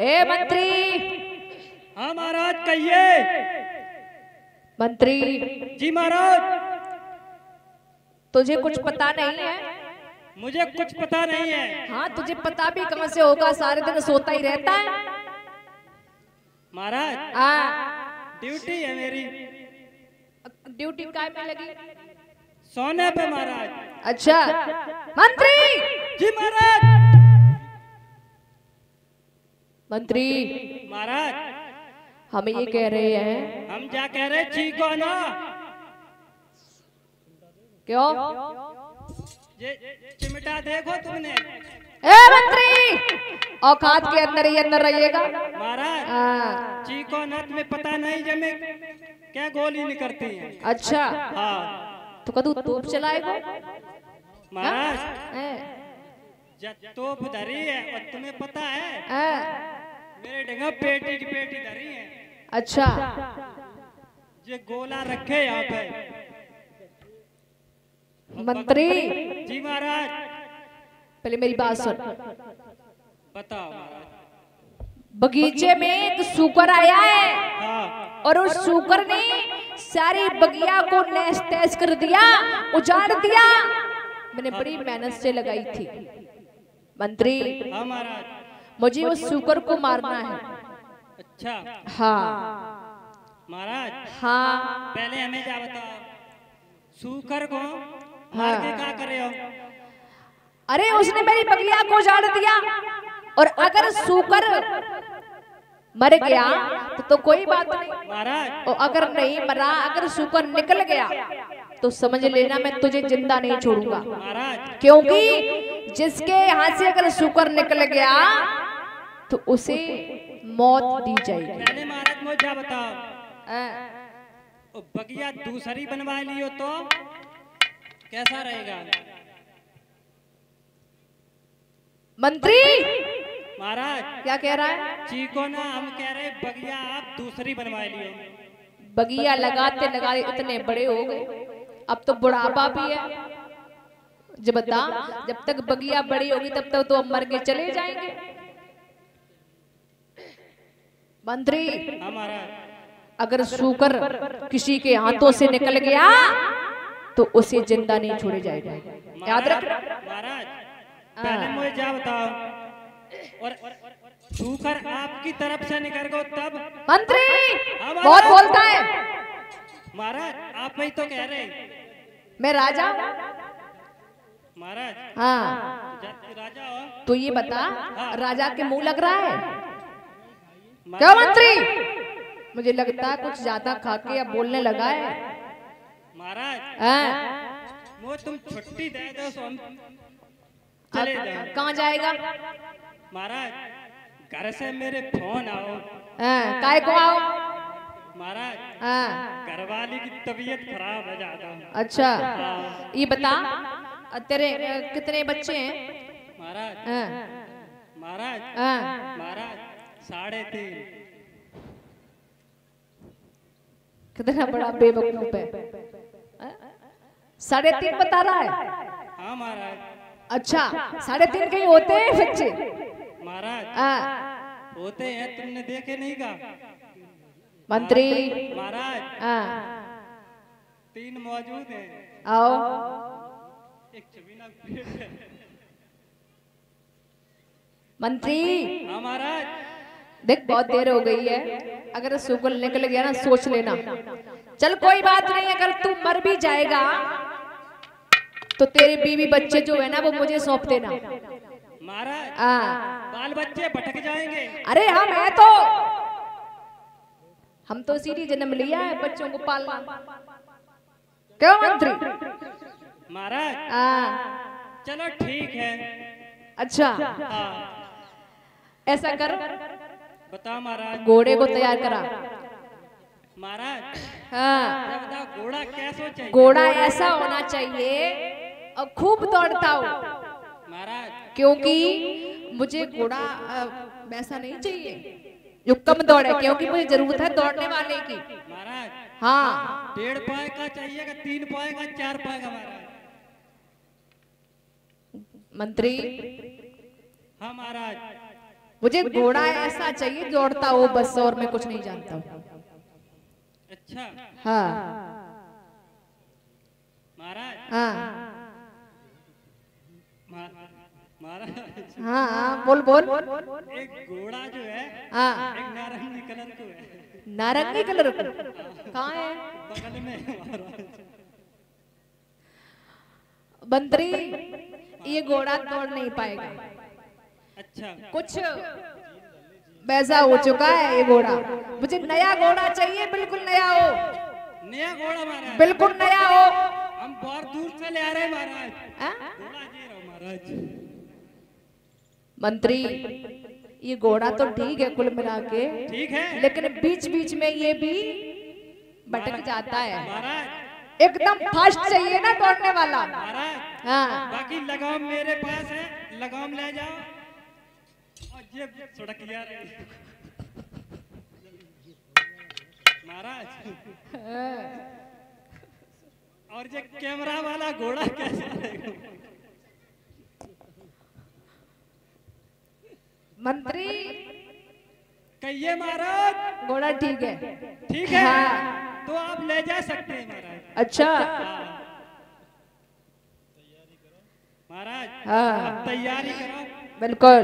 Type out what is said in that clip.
ए मंत्री। हाँ महाराज कहिए। मंत्री। जी महाराज। तुझे कुछ पता नहीं है? मुझे कुछ पता नहीं है। हाँ तुझे पता भी कहाँ से होगा? सारे दिन सोता ही रहता है। महाराज हाँ ड्यूटी है मेरी। ड्यूटी काय में लगी? सोने पे महाराज। अच्छा। मंत्री। जी महाराज। मंत्री। महाराज हम ये कह रहे हैं। हम क्या कह रहे चीको ना क्यों? ये चिमटा देखो तुमने ए मंत्री! औकात के अंदर ही अंदर रहिएगा। महाराज हाँ, चीको न तुम्हें पता नहीं जमे क्या गोली निकलती है। अच्छा। हाँ। तो कदू तोप चलाएगा? महाराज हैं, जब तोप धरी है और तुम्हें पता है हैं, मेरे डंगा पेटी की पेटी धरी है। अच्छा। ये गोला रखे यहाँ पे मंत्री। जी महाराज। पहले मेरी बात सुन। बताओ बगीचे में एक सुकर आया है। हाँ। और उस सुकर ने सारी बगिया को नैस तैस कर दिया उजाड़ दिया। मैंने बड़ी मेहनत से लगाई थी। मंत्री। हाँ महाराज। मुझे उस सूकर को मारना है। अच्छा। हाँ। महाराज हाँ। पहले हमें क्या बताओ? सूकर को मार के क्या करे हो? अरे उसने मेरी बगिया को उजाड़ दिया। और अगर सूकर मर गया तो, तो कोई बात नहीं। महाराज। और अगर नहीं मरा अगर सुकर निकल गया तो समझ लेना मैं तुझे ज़िंदा नहीं छोड़ूँगा। महाराज। क्योंकि जिसके यहाँ से अगर सुकर निकल गया तो उसे मौत दी जाएगी। मुझे बताओ बगिया दूसरी बनवा लियो तो। कैसा रहेगा? मंत्री! महाराज! क्या कह रहा है? चीको ना हम कह रहे बगिया आप दूसरी बनवा लियो। बगिया लगाते लगाते इतने बड़े हो गए। अब तो बुढ़ापा भी है। जब बता जब तक बगिया बड़ी होगी तब तक तो हम मर के चले जाएँगे। मंत्री हाँ अगर सूकर किसी के हाथों से निकल गया तो उसे ज़िंदा नहीं छोड़े जाएगा। याद रख महाराज पहले मुझे क्या बताओ। और सूकर आपकी तरफ़ से निकल गो तब मंत्री बहुत बोलता है। महाराज आप वही तो कह रहे मैं राजा महाराज हाँ। राजा हो तो ये बता राजा के मुँह लग रहा है? क्या मंत्री? मुझे लगता है कुछ ज़्यादा खा के या बोलने लगा है। महाराज हाँ, वो तुम छुट्टी दे दो चले कहाँ जाएगा? महाराज घर से मेरे फ़ोन आओ। हाँ, काय को आओ? महाराज हाँ, घरवाली की तबीयत खराब है ज़्यादा। अच्छा। ये बता तेरे कितने बच्चे हैं? महाराज हाँ, महाराज हाँ, महाराज साढ़े तीन। कितना बड़ा बेवकूफ़ है? साढ़े तीन बता रहा है? हाँ महाराज। अच्छा साढ़े तीन कहीं होते हैं बच्चे? महाराज होते हैं तुमने देखे नहीं का मंत्री। महाराज तीन मौजूद हैं। आओ। एक मंत्री। हाँ महाराज। देख बहुत देर हो गई है। अगर सुगल निकल गया ना सोच लेना। चल कोई बात नहीं अगर तू मर भी जाएगा तो तेरे बीवी बच्चे जो है ना वो मुझे सौंप देना। महाराज हाँ। बाल बच्चे भटक जाएँगे। अरे हम है तो हम तो इसीलिए जन्म लिया है बच्चों को पालना। क्यों मंत्री? महाराज हाँ। चलो ठीक है। अच्छा। हाँ। ऐसा कर। बताओ महाराज। घोड़े को तैयार करा। महाराज हाँ। घोड़ा कैसो चाहिए घोड़ा ऐसा होना चाहिए और खूब दौड़ता हो महाराज। क्योंकि मुझे घोड़ा वैसा नहीं चाहिए। जो कम दौड़े क्योंकि मुझे ज़रूरत है दौड़ने वाले की। महाराज हाँ। डेढ़ पाए का चाहिए का तीन पाए का चार पाए का महाराज? मंत्री। हाँ महाराज। मुझे घोड़ा ऐसा चाहिए दौड़ता हो बस और मैं कुछ नहीं जानता। हूँ अच्छा। हाँ। महाराज। हाँ। महाराज। हाँ हाँ बोल बोल। एक घोड़ा जो है हाँ। एक नारंगी कलर को है। नारंगी कलर का? कहाँ है? बगल में मंत्री ये घोड़ा दौड़ नहीं पाएगा। अच्छा। कुछ वैसा हो चुका है ये घोड़ा। मुझे नया घोड़ा चाहिए बिल्कुल नया हो। नया घोड़ा महाराज। बिल्कुल नया हो। हम बहुत दूर से ले आ रहे हैं महाराज। हाँ? घोड़ा जी रहो महाराज। मंत्री ये घोड़ा तो ठीक है कुल मिला के ठीक है। लेकिन बीच बीच में ये भी भटक जाता है। महाराज। एकदम फास्ट चाहिए ना दौड़ने वाला। हाँ। बाकी लगाम मेरे पास है लगाम ले जाओ। ये सड़क यार। महाराज। और ये कैमरा वाला घोड़ा कैसा मंत्री। कहिए महाराज। घोड़ा ठीक है। ठीक है? हाँ। तो आप ले जा सकते हैं महाराज। अच्छा। महाराज हाँ। तैयारी करो। बिल्कुल।